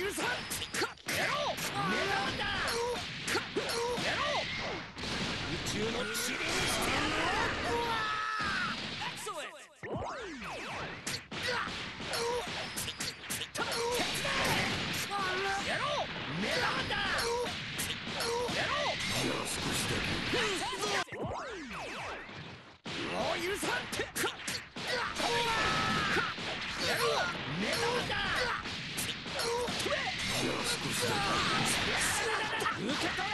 許さんてもう受け取れ